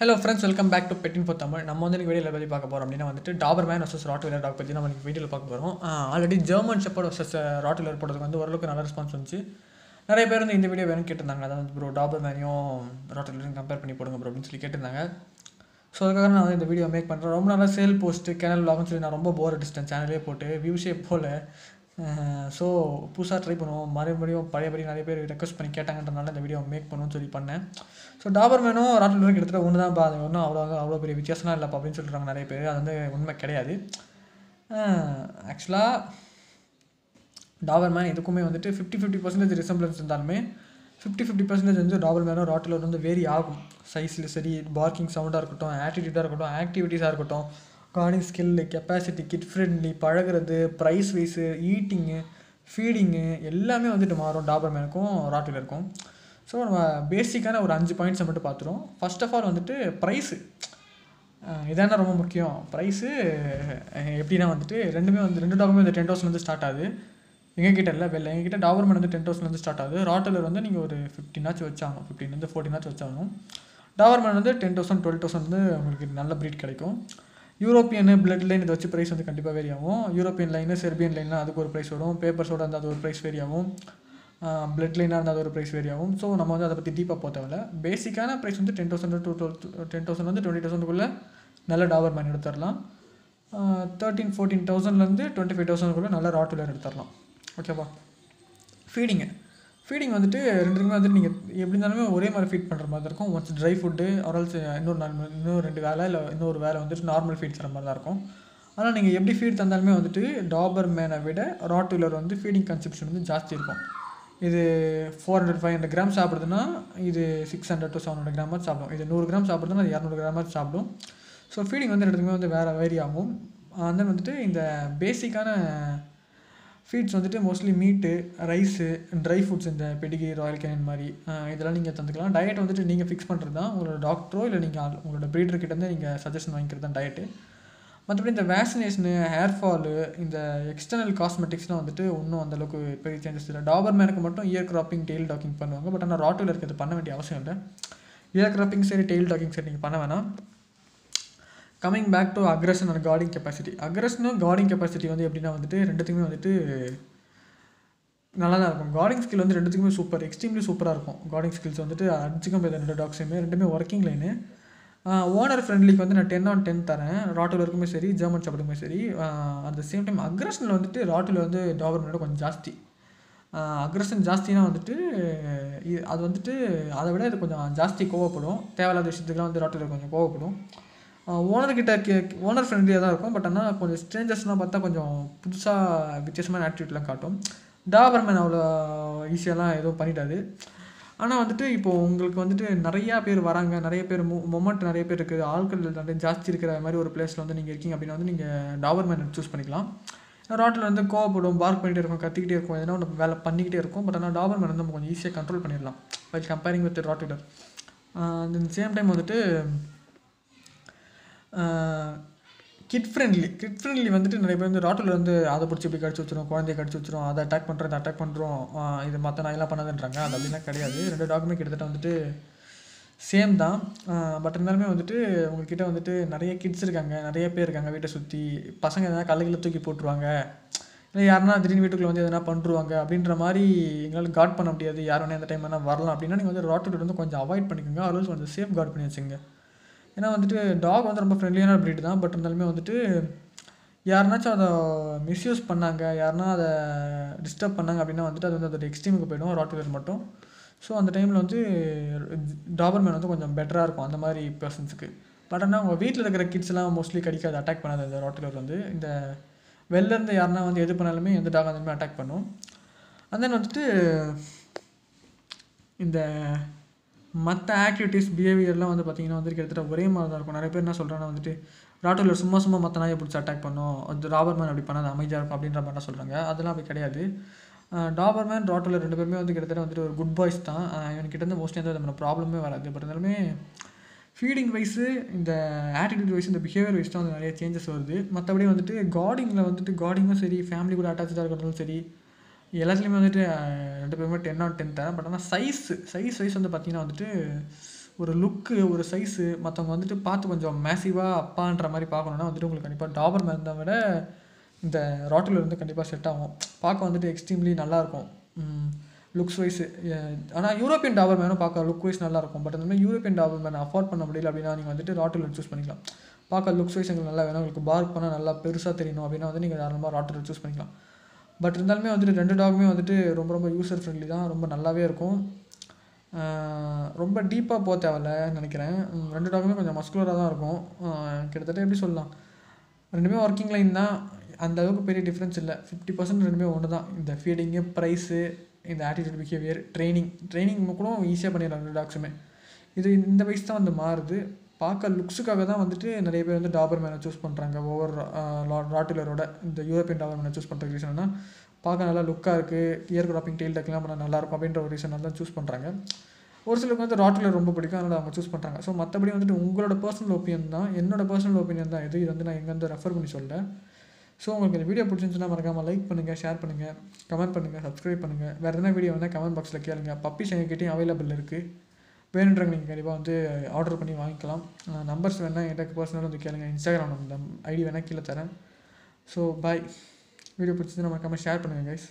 Hello friends welcome back to பெட்டின் four Tamil நம்ம வந்து வீடியோவில் பற்றி பார்க்க போகிறோம் அப்படின்னா வந்துட்டு Dabur man versus rott dog பற்றி நம்ம வீடியோவில் பார்க்க போகிறோம் already German shepherd versus rott போடுறதுக்கு வந்து ஓரளவுக்கு நல்ல ரெஸ்பான்ஸ் வந்துச்சு. நிறைய பேர் வந்து இந்த வீடியோ வேணும்னு கேட்டிருந்தாங்க. அதாவது ப்ரோ டாபர் மேனையும் ராட் கம்பேர் பண்ணி போடுங்க ப்ரோ அப்படின்னு சொல்லி கேட்டிருந்தாங்க. ஸோ அதுக்காக நான் வந்து இந்த வீடியோ மேக் பண்ணுறேன் ரொம்ப நல்லா சேல் போஸ்ட்டு கேனல் வாங்கன்னு சொல்லி நான் ரொம்ப போர் அடிச்சிட்டேன். சேனலே போட்டு வியூஸே போல். ஸோ புதுசாக ட்ரை பண்ணுவோம். மறுபடியும் பழையபடி நிறைய பேர் ரெக்வஸ்ட் பண்ணி கேட்டாங்கன்றனால இந்த வீடியோ மேக் பண்ணுவோம்னு சொல்லி பண்ணேன். ஸோ டாபர் மேனும் ராட்டில் கிட்டத்தட்ட ஒன்று தான் அது ஒன்றும் அவ்வளோ அவ்வளோ பெரிய வித்தியாசம்லாம் இல்லைப்பா அப்படின்னு சொல்கிறாங்க நிறைய பேர். அது வந்து உண்மை கிடையாது. ஆக்சுவலாக டாபர் மேன் எதுக்குமே வந்துட்டு ஃபிஃப்டி ஃபிஃப்டி பர்சன்டேஜ் ரிசம்பிளன்ஸ் இருந்தாலுமே ஃபிஃப்டி ஃபிஃப்டி பர்சன்டேஜ் வந்து டாபர் மேனும் ராட்டிலர் வந்து வேரி ஆகும். சைஸில் சரி பார்க்கிங் சவுண்டாக இருக்கட்டும் ஆட்டிடியூடாக இருக்கட்டும் ஆக்டிவிட்டீஸாக இருக்கட்டும் guarding skill capacity kid friendly பழகிறது ப்ரைஸ் வைஸு ஈட்டிங்கு ஃபீடிங்கு எல்லாமே வந்துட்டு மாறும். டாபர் மேனுக்கும் ராட்டிலருக்கும் ஸோ நம்ம பேசிக்கான ஒரு அஞ்சு பாயிண்ட்ஸை மட்டும் பார்த்துருவோம் ஃபஸ்ட் ஆஃப் ஆல் வந்துட்டு ப்ரைஸு இதான ரொம்ப முக்கியம். ப்ரைஸு எப்படின்னா வந்துட்டு ரெண்டுமே வந்து ரெண்டு டாக்குமே வந்து டென் தௌசண்ட் வந்து ஸ்டார்ட் ஆகுது. எங்ககிட்ட இல்லை வெளில எங்ககிட்ட டாபர்மேன் வந்து டென் தௌசண்ட்லேருந்து ஸ்டார்ட் ஆகுது. ராட்டலர் வந்து நீங்கள் ஒரு ஃபிஃப்டினாச்சும் வச்சாகணும். ஃபிஃப்டின்லேருந்து ஃபோர்டினாச்சும் வச்சாகணும். டாபர்மேன் வந்து டென் தௌசண்ட் டுவெல் தௌசண்ட் வந்து உங்களுக்கு நல்ல ப்ரீட் கிடைக்கும். யூரோப்பியன் பிளட் லைன் இதை வச்சு ப்ரைஸ் வந்து கண்டிப்பாக வேரி ஆகும். யூரோப்பியன் லைனு செர்பியன் லைன்லாம் அதுக்கு ஒரு ப்ரைஸ் வரும். பேப்பர்ஸோட இருந்தால் அது ஒரு ப்ரைஸ் வேரி ஆகும். பிளட் லைனாக இருந்தால் அது ஒரு ப்ரைஸ் வேரி ஆகும். ஸோ நம்ம வந்து அதை பற்றி டீப்பாக போக தேவையில்ல. பேசிக்கான ப்ரைஸ் வந்து ten thousand to twelve ten thousand வந்து டுவெண்ட்டி தௌசண்ட்குள்ளே நல்ல டாவர் மேன் எடுத்துடலாம். தேர்ட்டீன் ஃபோர்டீன் தௌசண்ட்லேருந்து டுவெண்ட்டி ஃபைவ் தௌசண்ட்குள்ளே நல்ல ராட் வீலர் எடுத்துடலாம் ஓகேவா ஃபீடிங்கு ஃபீடிங் வந்துட்டு ரெண்டுக்குமே வந்துட்டு நீங்கள் எப்படி இருந்தாலுமே ஒரே மாதிரி ஃபீட் பண்ணுற மாதிரி தான் இருக்கும். ஒன்ஸ் ட்ரை ஃபுட்டு ஆரல்ஸ் இன்னொரு நாள் இன்னொரு ரெண்டு வேலை இல்லை இன்னொரு வேலை வந்துட்டு நார்மல் ஃபீட் தர மாதிரி தான் இருக்கும். ஆனால் நீங்கள் எப்படி ஃபீட் தந்தாலுமே வந்துட்டு டாபர் மேனை விட ராட் வீலர் வந்து ஃபீடிங் கன்செப்ஷன் வந்து ஜாஸ்தி இருக்கும். இது four hundred five hundred gram சாப்பிடுதுன்னா இது six hundred to seven hundred gram சாப்பிடும். இது நூறு கிராம் சாப்பிடுதுன்னா அது இரநூறு கிராம் சாப்பிடும். ஸோ ஃபீடிங் வந்து ரெண்டுக்குமே வந்து வேறு வேரி ஆகும். அந்த வந்துட்டு இந்த பேசிக்கான ஃபீட்ஸ் வந்துட்டு மோஸ்ட்லி மீட்டு ரைஸு ட்ரை ஃபுட்ஸ் இந்த பெடிகி ராயல் கேன் மாதிரி இதெல்லாம் நீங்கள் தந்துக்கலாம். டயட் வந்துட்டு நீங்கள் ஃபிக்ஸ் பண்ணுறது தான் உங்களோட டாக்டரோ இல்லை நீங்கள் உங்களோட ப்ரீடர்கிட்டேருந்து நீங்கள் சஜஷன் வாங்கிக்கிறது தான் டயட்டு மற்றபடி இந்த வேக்சினேஷனு ஹேர் ஃபாலு இந்த எக்ஸ்டர்னல் காஸ்மெட்டிக்ஸ்லாம் வந்துட்டு ஒன்றும் அந்தளவுக்கு பெரிய சேஞ்சஸ் இல்லை. டாபர் மேனுக்கு மட்டும் இயர் கிராப்பிங் டெயில் டாக்கிங் பண்ணுவாங்க. பட் ஆனால் ராட்டில் இருக்கிறது பண்ண வேண்டிய அவசியம் இல்லை. இயர் கிராப்பிங் சரி டெயில் டாக்கிங் சரி நீங்கள் பண்ண வேணாம். Coming back to aggression and guarding capacity அக்ரஷனும் guarding capacity வந்து எப்படின்னா வந்துட்டு ரெண்டுத்துக்குமே வந்துட்டு நல்லா தான் இருக்கும். கார்டிங் ஸ்கில் வந்து ரெண்டுத்துக்குமே சூப்பர் எக்ஸ்ட்ரீம்லி சூப்பராக இருக்கும். கார்டிங் ஸ்கில்ஸ் வந்துட்டு அடிச்சுக்க முடியாது ரெண்டு டாக்ஸுமே ரெண்டுமே ஒர்க்கிங் லைனு ஓனர் ஃப்ரெண்ட்லிக்கு வந்து நான் டென் ஆன் டென் தரேன். ராட்டிலருக்குமே சரி ஜெர்மன் ஷாப்பிடுமே சரி. அட் த சேம் டைம் அக்ரஷனில் வந்துட்டு ராட்டில் வந்து டாபர்மேனோட கொஞ்சம் ஜாஸ்தி. அக்ரஷன் ஜாஸ்தினா வந்துட்டு அது வந்துட்டு அதை விட இது கொஞ்சம் ஜாஸ்தி கோவப்படும். தேவையில்லாத விஷயத்துக்குலாம் வந்து ராட்டில் கொஞ்சம் கோவப்படும். ஓனர்கிட்ட கே ஓனர் ஃப்ரெண்ட்லியாக தான் இருக்கும். பட் ஆனால் கொஞ்சம் ஸ்ட்ரேஞ்சர்ஸ்லாம் பார்த்தா கொஞ்சம் புதுசாக வித்தியாசமான ஆட்டிடியூட்லாம் காட்டும். டாபர்மேன் அவ்வளோ ஈஸியாலாம் எதுவும் பண்ணிட்டாரு ஆனால் வந்துட்டு இப்போது உங்களுக்கு வந்துட்டு நிறையா பேர் வராங்க. நிறைய பேர் மூ மொமெண்ட் நிறைய பேர் இருக்குது. ஆட்கள் நிறைய ஜாஸ்தி இருக்கிற மாதிரி ஒரு பிளேஸில் வந்து நீங்கள் இருக்கீங்க அப்படின்னா வந்து நீங்கள் டாபர்மேன் சூஸ் பண்ணிக்கலாம். ராட்டில் வந்து கோவப்படும் பார்க் பண்ணிகிட்டே இருக்கும் கத்திக்கிட்டே இருக்கும் எதனா ஒன்று வேலை பண்ணிக்கிட்டே இருக்கும். பட் ஆனால் டாபர்மேன் வந்து நம்ம கொஞ்சம் ஈஸியாக கண்ட்ரோல் பண்ணிடலாம். While comparing with Rottweiler and same time வந்துட்டு கிட் ஃப்ரெண்ட்லி கிட் ஃப்ரெண்ட்லி வந்துட்டு நிறைய பேர் வந்து ராட்டில் வந்து அதை பிடிச்சி இப்படி கடிச்சு வச்சிரும் குழந்தைய கடிச்சு வச்சிரும் அதை அட்டாக் பண்ணுறோம் இதை அட்டாக் பண்ணுறோம் இது மற்ற நாயெல்லாம் பண்ணாதுன்றாங்க. அது அப்படிலாம் கிடையாது. ரெண்டு டாக்குமே கிட்டத்தட்ட வந்துட்டு சேம் தான். பட் இருந்தாலுமே வந்துட்டு உங்கள்கிட்ட வந்துட்டு நிறைய கிட்ஸ் இருக்காங்க. நிறைய பேர் இருக்காங்க வீட்டை சுற்றி பசங்க எதனா கல்லுகளை தூக்கி போட்டுருவாங்க. இல்லை யாருன்னா திடீர்னு வீட்டுக்குள்ளே வந்து எதனா பண்ணுருவாங்க அப்படின்ற மாதிரி எங்களால் கார்ட் பண்ண முடியாது. யார் வேணால் எந்த டைம் வேணால் வரலாம். அப்படின்னா நீங்கள் வந்து ராட்டில் வந்து கொஞ்சம் அவாய்ட் பண்ணிக்கோங்க. ஆல்வேஸ் கொஞ்சம் சேஃப் கார்ட் பண்ணி வச்சுங்க ஏன்னா வந்துட்டு டாக் வந்து ரொம்ப ஃப்ரெண்ட்லியான ப்ரீட் தான். பட் இருந்தாலுமே வந்துட்டு யாருனாச்சும் அதை மிஸ்யூஸ் பண்ணாங்க யாருனா அதை டிஸ்டர்ப் பண்ணாங்க அப்படின்னா வந்துட்டு அது வந்து அதோட எக்ஸ்ட்ரீமுக்கு போயிடும் ராட்வீலர் மட்டும். ஸோ அந்த டைமில் வந்து டாபர்மேன் வந்து கொஞ்சம் பெட்டராக இருக்கும் அந்த மாதிரி பர்சன்ஸுக்கு பட் ஆனால் உங்கள் வீட்டில் இருக்கிற கிட்ஸ்லாம் மோஸ்ட்லி கடிக்காது அட்டாக் பண்ணாது இந்த ராட்வீலர் வந்து. இந்த வெளிலேருந்து யாருனா வந்து எது பண்ணாலுமே எந்த டாக் அந்த அட்டாக் பண்ணும். அண்ட் தென் வந்துட்டு இந்த மற்ற ஆக்டிவிட்டீஸ் பிஹேவியர்லாம் வந்து பார்த்திங்கன்னா வந்து கிட்டத்தட்ட ஒரே மாதிரி தான் இருக்கும். நிறைய பேர் என்ன சொல்கிறாங்கன்னா வந்துட்டு ராட்டில் சும்மா சும்மா மற்ற நாயை பிடிச்சி அட்டாக் பண்ணும். அது ராபர்மேன் அப்படி பண்ணாது அமைதியாக இருக்கும் அப்படின்ற மாதிரிலாம் சொல்கிறாங்க அதெல்லாம் அப்படி கிடையாது. டாபர்மேன் ராட்டோல ரெண்டு பேருமே வந்து கிட்டத்தட்ட வந்துட்டு ஒரு குட் பாய்ஸ் தான். இவன்கிட்ட இருந்து மோஸ்ட்லி எந்த விதமான ப்ராப்ளமே வராது. பட் இருந்தாலுமே ஃபீடிங் வைஸு இந்த ஆட்டிடியூட் வைஸ் இந்த பிஹேவியர் வைஸ் தான் வந்து நிறைய சேஞ்சஸ் வருது. மற்றபடி வந்துட்டு கார்டிங்கில் வந்துட்டு கார்டிங்கும் சரி ஃபேமிலி கூட அட்டாச்சாக இருக்கிறதும் சரி எல்லாத்துலேயுமே வந்துட்டு ரெண்டு பேருமே டென் ஆன் டென் தரேன் பட் ஆனால் சைஸு சைஸ் வைஸ் வந்து பார்த்திங்கன்னா வந்துட்டு ஒரு லுக்கு ஒரு சைஸு மற்றவங்க வந்துட்டு பார்த்து கொஞ்சம் மேசிவாக அப்பான்ற மாதிரி பார்க்கணுன்னா வந்துட்டு உங்களுக்கு கண்டிப்பாக டாபர் மேன் தான் விட இந்த ராட்டில் வந்து கண்டிப்பாக செட் ஆகும். பார்க்க வந்துட்டு எக்ஸ்ட்ரீம்லி நல்லாயிருக்கும். லுக்ஸ் வைஸு ஆனால் யூரோப்பியன் டாபர் மேனும் பார்க்க லுக் வைஸ் நல்லாயிருக்கும். பட் அந்தமாதிரி யூரோப்பியன் டாபர் மேன் அஃபோர்ட் பண்ண முடியல அப்படின்னா நீங்கள் வந்துட்டு ராட்டில் சூஸ் பண்ணிக்கலாம். பார்க்க லுக்ஸ் வைஸ் எங்களுக்கு நல்லா வேணும். உங்களுக்கு பார்க் பண்ணால் நல்லா பெருசாக தெரியணும் அப்படின்னா வந்து நீங்கள் தாராளமாக ராட்டில் சூஸ் பண்ணிக்கலாம். பட் இருந்தாலுமே வந்துட்டு ரெண்டு டாகுமே வந்துட்டு ரொம்ப ரொம்ப யூஸர் ஃப்ரெண்ட்லி தான். ரொம்ப நல்லாவே இருக்கும். ரொம்ப டீப்பாக போக தேவையில்லன்னு நினைக்கிறேன். ரெண்டு டாகுமே கொஞ்சம் மஸ்குலராக தான் இருக்கும். கிட்டத்தட்ட எப்படி சொல்லலாம்? ரெண்டுமே ஒர்க்கிங் லைன் தான். அந்த அளவுக்கு பெரிய டிஃப்ரென்ஸ் இல்லை. ஃபிஃப்டி பர்சன்ட் ரெண்டுமே ஒன்று தான். இந்த ஃபீடிங்கு ப்ரைஸு இந்த ஆட்டிடியூட் பிஹேவியர் ட்ரைனிங் ட்ரைனிங் கூட ஈஸியாக பண்ணிடுறேன் ரெண்டு டாக்ஸுமே இது இந்த வயசு தான் வந்து மாறுது. பார்க்க லுக்ஸுக்காக தான் வந்துட்டு நிறைய பேர் வந்து டாபர் மேனை சூஸ் பண்ணுறாங்க ஒவ்வொரு ராட்டிலரோட இந்த யூரோப்பியன் டாபர் மேனை சூஸ் பண்ணுற ரீசன்னா பார்க்க நல்லா லுக்காக இருக்குது இயர் கிராப்பிங் டெயில் டெக்லாம் பண்ண நல்லாயிருக்கும் அப்படின்ற ஒரு ரீசனால் தான் சூஸ் பண்ணுறாங்க ஒரு சிலருக்கு வந்து ராட்டிலர் ரொம்ப பிடிக்கும். அதனால் அவங்க சூஸ் பண்ணுறாங்க ஸோ மற்றபடி வந்துட்டு உங்களோட பர்சனல் ஒப்பீனியன் தான். என்னோட பர்சனல் ஒப்பீனியன் தான் இது இது வந்து நான் எங்கேருந்து ரெஃபர் பண்ணி சொல்ல ஸோ உங்களுக்கு இந்த வீடியோ பிடிச்சிருந்துச்சுன்னா மறக்காமல் லைக் பண்ணுங்கள் ஷேர் பண்ணுங்கள் கமெண்ட் பண்ணுங்கள் சப்ஸ்கிரைப் பண்ணுங்கள் வேறு எதனா வீடியோ வந்தால் கமெண்ட் பாக்ஸில் கேளுங்க. எங்கள் எங்ககிட்டயும் அவைலபிள் இருக்குது வேணுன்றவங்க நீங்கள் கண்டிப்பாக வந்து ஆர்டர் பண்ணி வாங்கிக்கலாம். நம்பர்ஸ் வேணால் எனக்கு பர்சனலாக வந்து கேளுங்கள் இன்ஸ்டாகிராம் அந்த ஐடி வேணால் கீழே தரேன். ஸோ பாய் வீடியோ பிடிச்சதுன்னா மறக்காமல் ஷேர் பண்ணுங்கள் கைஸ்